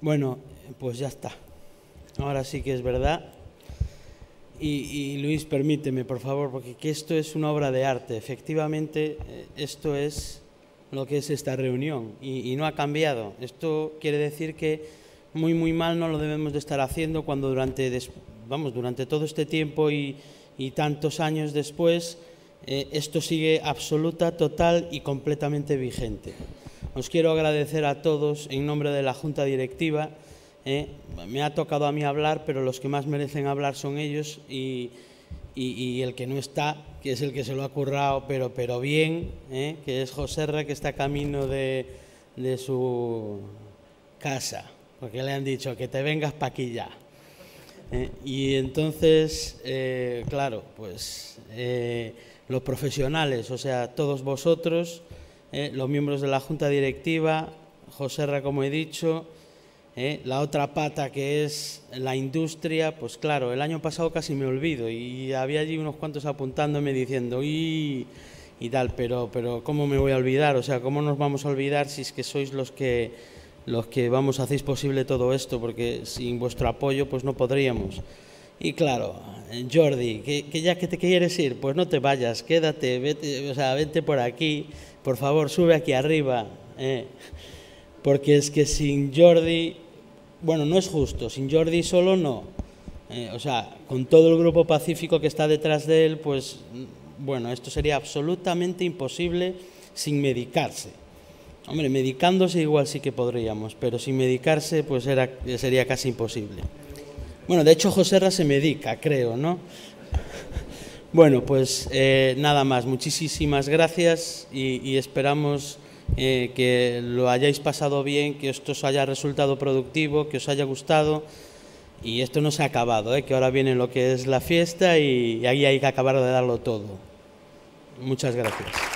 Bueno, pues ya está. Ahora sí que es verdad. Y, Luis, permíteme, por favor, porque esto es una obra de arte. Efectivamente, eh, esto es lo que es esta reunión y, no ha cambiado. Esto quiere decir que muy, muy mal no lo debemos de estar haciendo cuando durante, vamos, durante todo este tiempo y, tantos años después eh, esto sigue absoluta, total y completamente vigente. Os quiero agradecer a todos en nombre de la Junta Directiva. Eh, me ha tocado a mí hablar, pero los que más merecen hablar son ellos y, el que no está, que es el que se lo ha currado, pero, pero bien, eh, que es José Ra, que está camino de, su casa, porque le han dicho que te vengas para aquí ya. Eh, y entonces, claro, pues los profesionales, o sea, todos vosotros, eh, los miembros de la Junta Directiva, José Ra, como he dicho, eh, la otra pata que es la industria, pues claro, el año pasado casi me olvido y había allí unos cuantos apuntándome diciendo y, y tal, pero, pero ¿cómo me voy a olvidar? O sea, ¿cómo nos vamos a olvidar si es que sois los que, los que vamos, hacéis posible todo esto? Porque sin vuestro apoyo pues no podríamos. Y claro, Jordi, que, ya que te quieres ir, pues no te vayas, quédate, vete, o sea, vete por aquí, por favor, sube aquí arriba, eh, porque es que sin Jordi, bueno, no es justo, sin Jordi solo no, eh, o sea, con todo el grupo pacífico que está detrás de él, pues bueno, esto sería absolutamente imposible sin medicarse. Hombre, medicándose igual sí que podríamos, pero sin medicarse pues era, sería casi imposible. Bueno, de hecho José Ra se medica, creo, ¿no? Bueno, pues eh, nada más, muchísimas gracias y, esperamos eh, que lo hayáis pasado bien, que esto os haya resultado productivo, que os haya gustado y esto no se ha acabado, ¿eh? que ahora viene lo que es la fiesta y ahí hay que acabar de darlo todo. Muchas gracias.